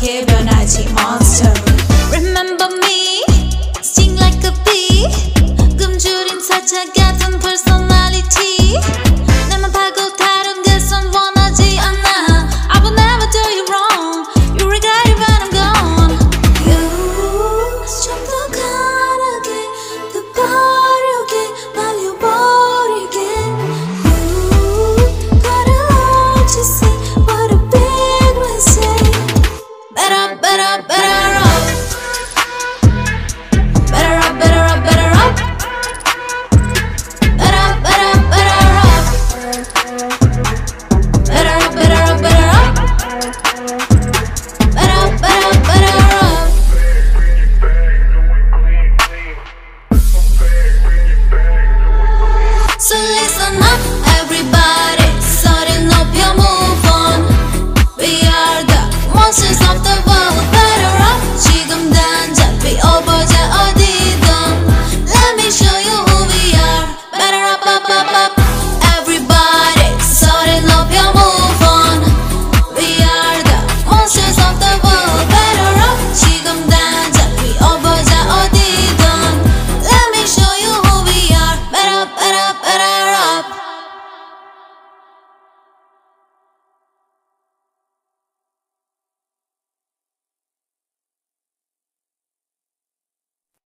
keep I night on